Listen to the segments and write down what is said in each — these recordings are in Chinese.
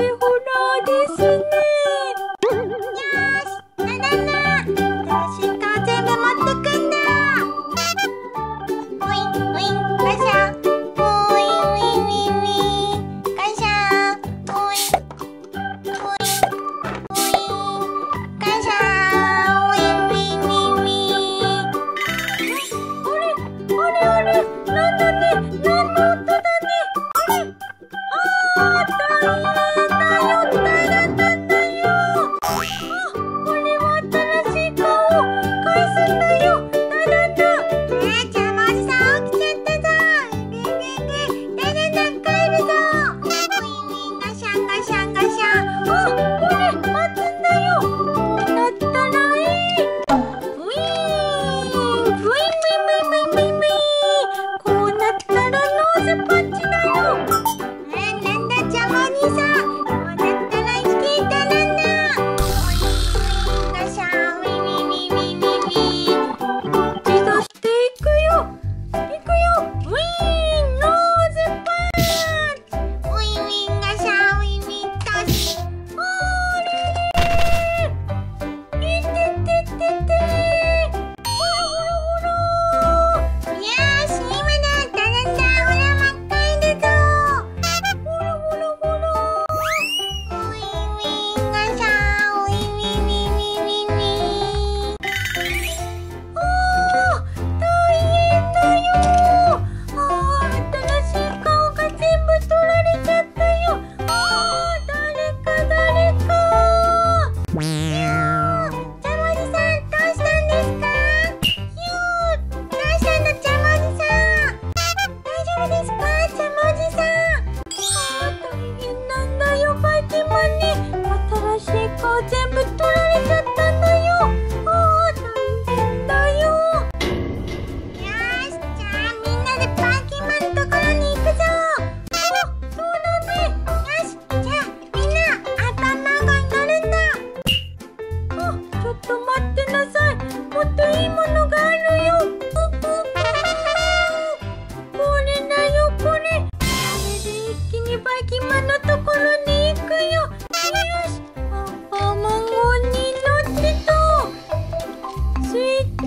Hôm 的心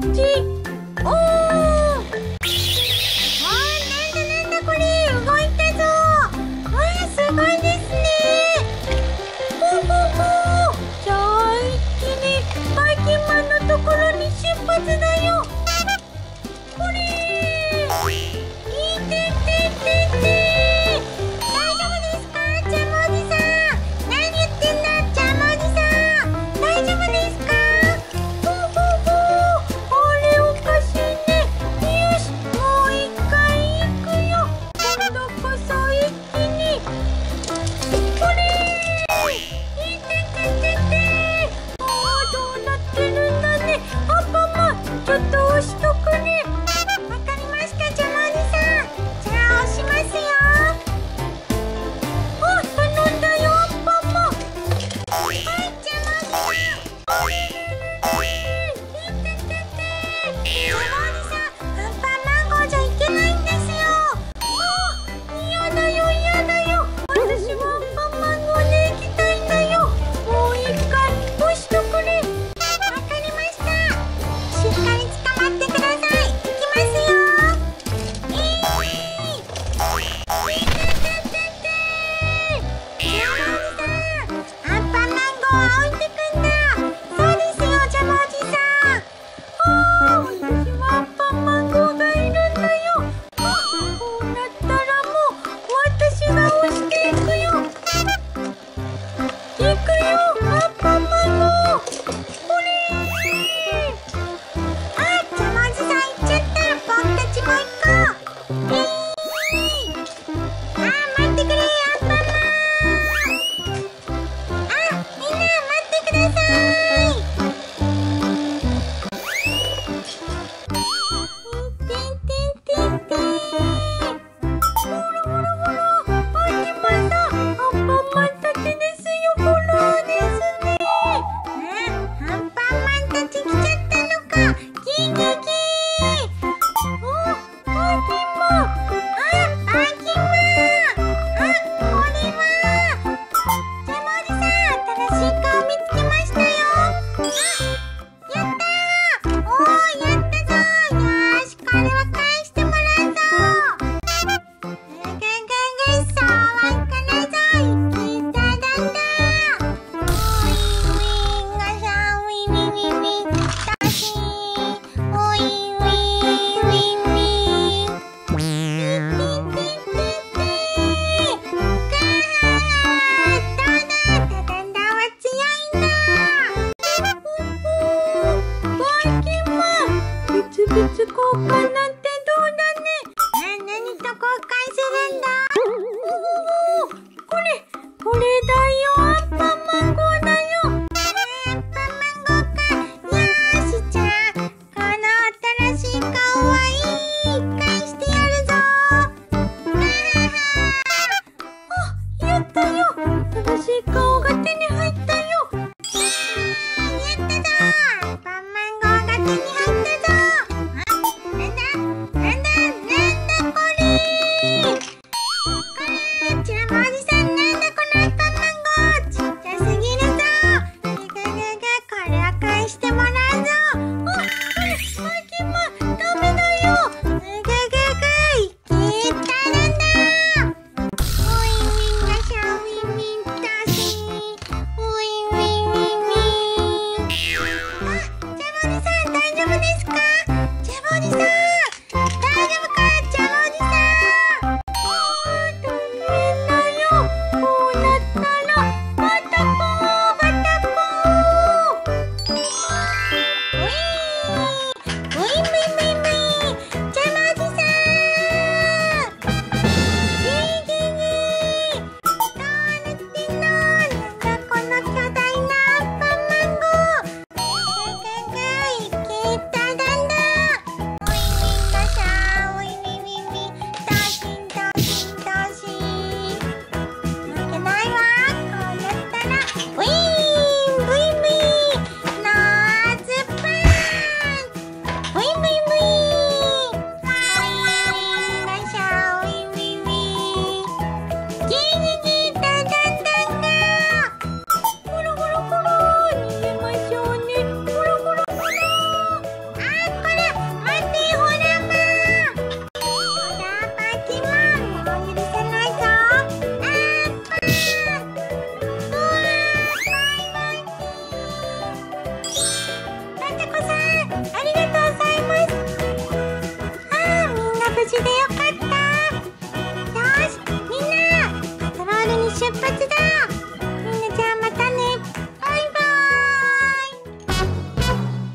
G